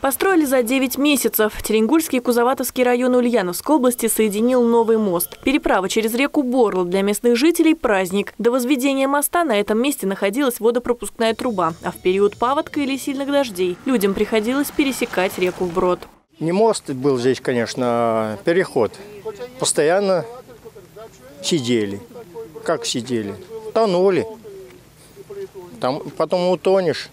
Построили за 9 месяцев. Теренгульский и Кузоватовский район Ульяновской области соединил новый мост. Переправа через реку Борл для местных жителей – праздник. До возведения моста на этом месте находилась водопропускная труба, а в период паводка или сильных дождей людям приходилось пересекать реку вброд. Не мост был здесь, конечно, переход. Постоянно сидели. Как сидели? Тонули. Там потом утонешь.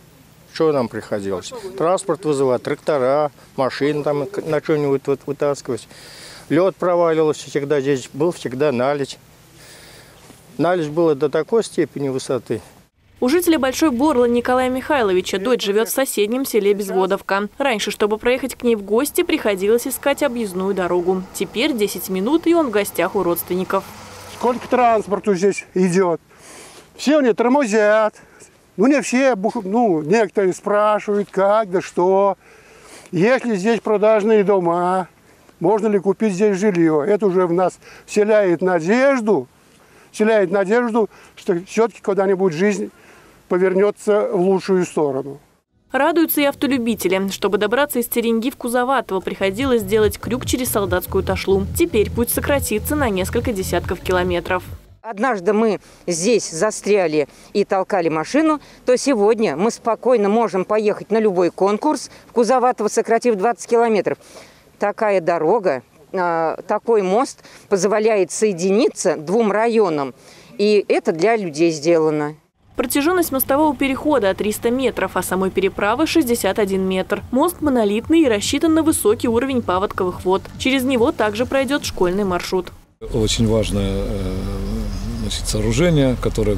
Что нам приходилось? Транспорт вызывать, трактора, машины там на что-нибудь вот вытаскивать. Лед проваливался всегда, здесь был всегда наледь. Наледь было до такой степени высоты. У жителя Большой Борлы Николая Михайловича дочь живет в соседнем селе Безводовка. Раньше, чтобы проехать к ней в гости, приходилось искать объездную дорогу. Теперь 10 минут, и он в гостях у родственников. Сколько транспорту здесь идет. Все они тормозят, ну, не все, ну, некоторые спрашивают, как, да что. Есть ли здесь продажные дома, можно ли купить здесь жилье. Это уже в нас вселяет надежду, вселяет надежду, что все-таки когда-нибудь жизнь повернется в лучшую сторону. Радуются и автолюбители. Чтобы добраться из Теренги в Кузоватово, приходилось сделать крюк через солдатскую ташлу. Теперь путь сократится на несколько десятков километров. Однажды мы здесь застряли и толкали машину, то сегодня мы спокойно можем поехать на любой конкурс в Кузоватово, сократив 20 километров. Такая дорога, а, такой мост позволяет соединиться двум районам. И это для людей сделано. Протяженность мостового перехода 300 метров, а самой переправы 61 метр. Мост монолитный и рассчитан на высокий уровень паводковых вод. Через него также пройдет школьный маршрут. Очень важное э, значит, сооружение, которое,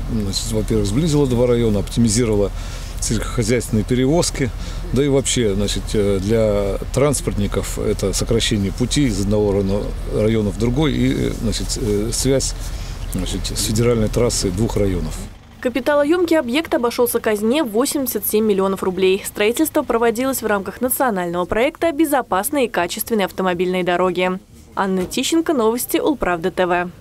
во-первых, сблизило два района, оптимизировало сельскохозяйственные перевозки, да и вообще значит, э, для транспортников это сокращение пути из одного района в другой и э, значит, связь значит, с федеральной трассой двух районов. Капиталоемкий объект обошелся казне 87 миллионов рублей. Строительство проводилось в рамках национального проекта «Безопасные и качественные автомобильные дороги». Анна Тищенко, новости Улправда ТВ.